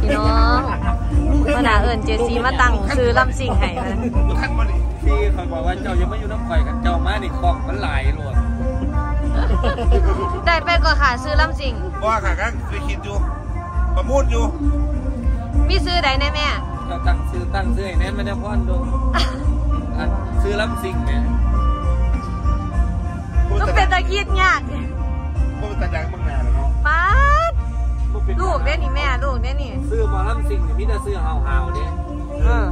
พี่น้องมาด่าเอิญเจซีมาตั้งซื้อลำสิ่งให้มาขั้นบริที่เขาบอกว่าเจ้ายังไม่อยู่น้ำข่อยกันเจ้ามานี่ของมันหลายโลดได้ไปก่อนค่ะซื้อลำสิ่งว่าค่ะก็เคยคิดอยู่ประมูลอยู่ มีซื้อใดแน่แม่เจ้าตั้งซื้อตั้งซื้อให้แน่นไม่ได้พ่อนดูอันซื้อลำซิงเนี่ยก็เป็นตะคิดยากก็เป็นตาดังบางนาแล้วเนาะป๊าดบ่ เป็นลูกได้นี่แม่ลูกได้นี่ซื้อหมอลำซิงนี่มีแต่ซื้อเฮาเฮาๆเด้เออ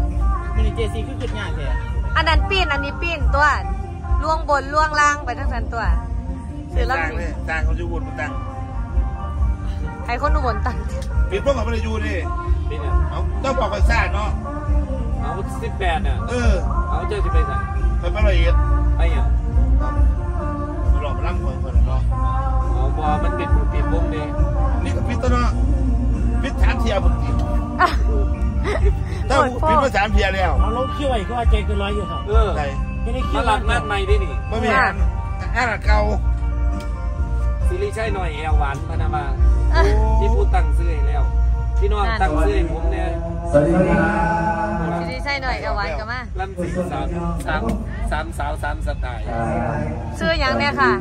มินิเจซีคือขึ้นงานแท้อันนั้นปีนอันนี้ปีนตัวล่วงบนล่วงล่างไปทั้งสันตัวซื้อต่างลำสิ่งเลยต่างเขาอยู่บนมันต่างให้คนอุบลตั้งปิดพวกเขาไม่ได้อยู่นี่นี่เนี่ยเอาต้องบอกกันซ่าเนาะเอาสิบแปดอะเออเอาเจ้าจะไปไหนไปไม่ละเอียดไปอะ ถ้าพิษมาสามเทียแล้วเอาลงคิวไว้ก็ว่าใจเกินร้อยอยู่ครับเออใส่ไม่ได้คิมาวหลักนัดใหม่ได้นี่ไม่มีงานงานเก่าซีรีส์ใช่หน่อยแอลหวานพนามาที่พูดตั้งซื้อให้แล้วพี่น้องตั้งซื้อให้ผมเนี่ยสวัสดีครับสิริใช่หน่อยเอาไว้กันมาลำสิงสามสามสามสาวสามสไตล์ซื้อหยังเนี่ยค่ะ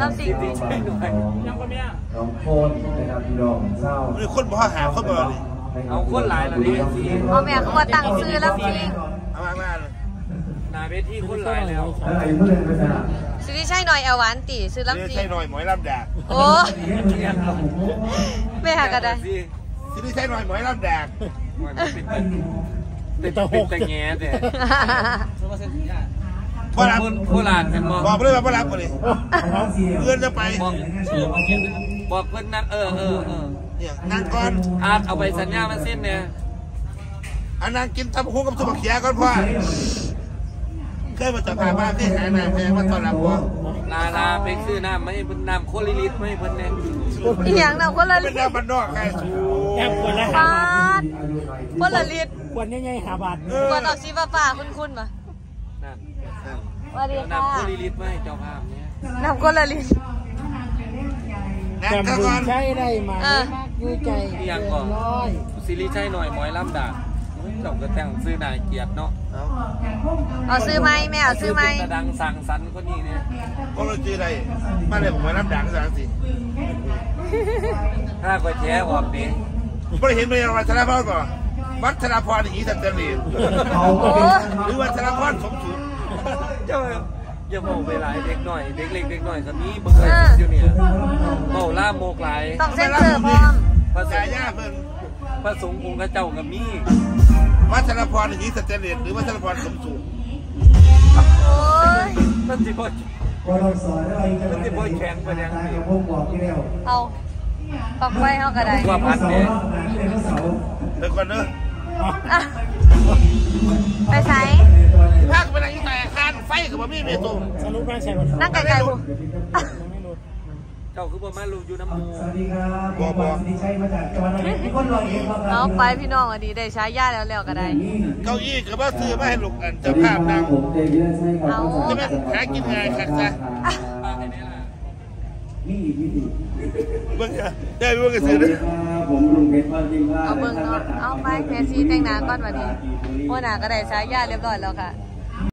ลำสิงซีรีส์ใช่หน่อยยังก็ไม่ได้น้องโคนนะครับพี่น้องเศร้ามีคนบอกหาคนบอก เลยเอาคนหลายแล้วนี่ซีเอาแม่เขามาตั้งซื้อลำสิงเอามามาหนาเวทีคนหลายแล้วแล้วไอ้ผู้เล่นภาษาสิริใช่หน่อยเอาหวานตีซื้อเรียลำสิใช่งหน่อยหมอยลำดากโอ้แม่หาก็ได้ที่นี่ใช่หน่อยหมอยลำดากมันเป็นเป็นเป็นแต่แง่แต่พอรับคนโคราชเป็นมองบอกไปเลยว่าพอรับมาเลยเพื่อนจะไปมองบอกเพิ่นนั่งเออเออเออ เนี่ยนั่งก่อนอาร์ตเอาไปสัญญามาเส้นเนี่ยอันนั่งกินตับหุ้งกับสุบักเขียก่อนพ่อเคยมาจับผ่าบ้านที่หายน้ำแพงมาตอนรับพ่อลาลาไปซื้อน้ำไม่เพิ่นน้ำโคลิลิตไม่เพิ่นเนี่ยอีหยังนะคนละเป็ลินตรน้ำบ้านนอกไงสูแอบคนละปาดคนละลิตรควรใหญ่ๆหาบาทเออคนออกสีฟ้าๆคุ้นๆมานั่นสวัสดีเอาค่ะน้ำโคลิลิตมาให้เจ้าภาพเนี่ยนำคนละลิตรนั่งจำบุก่อญนใช้ได้ไหมเออ ยูใจอีหยังก่อนร้อยซีรีส์ใช่หน่อยหมอยลำดาเจ้าก็แต่งซื้อนายเกียรติเนาะเอาเอาซื้อไหมแม่เอาซื้อไหมเป็นตะดังสั่งสรรค์คนนี้เนี่ยก็เลยจีอะไรมาเลยผมหมอยลำดากสังสิถ้าก็แชร์ออกดีไม่ได้เห็นเลยวัฒนพรก่อนวัฒนพรอีสันเตลีโอ้หรือวัฒนพรสมฉุนเจ้า อย่าบอกไปหลายเด็กหน่อยเด็กเล็กเด็กหน่อยก็มีเบิ่งเลยอยู่เนี่ยเมาล่าโมกหลายต้องเซ็นเซอร์พร้อมพระสสางยาฆ์เพิ่นพระสงฆ์องค์พระเจ้าก็มีวัฒนพรอีสันเตลีหรือวัฒนพรสมฉุนโอ้ยมันสิบ่ว่าเราสอนอะไรจะมันสิบ่แข็งไปยังตายสิกับพวกบอกที่แล้วเอาปักไว้เขาก็ได้ว่าพันเนี่ยเสาร์เดี๋ยวก่อนเนอะอะไปใช้ภาคเป็นอะไรที่ไหนอาคาร ไฟกับบ่มีเมตุสรุปว่าใช่ไหมนั่งไกลๆกูไม่รู้เจ้าคือบ่มาลูกอยู่น้ำหมูสวัสดีครับผมบอสดีชัยมาจากจังหวัดร้อยเอ็ดมีคนรอยเอ็ดครับเอาไปพี่น้องอันนี้ได้ใช้ย่าแล้วแล้วก็ได้ เก้าอี้กับว่าซื้อมาให้ลูกอันเจ้าภาพนั่งผมเดวิดใช่ครับใช่ไหมหากินง่ายครับจ้ะป้าให้นี่ล่ะมีอีกวิธีเบิ่งอะได้เบิ่งกันสซื้อวัสเด้ดีอครับผมลุงเพชรพันธิวาเอาเบิ่งเนาะเอาไปแม่ซีแต่งหน้าก่อนวันนี้โอ้หน้าก็ได้ใช้ย่าเรียบร้อยแล้วค่ะ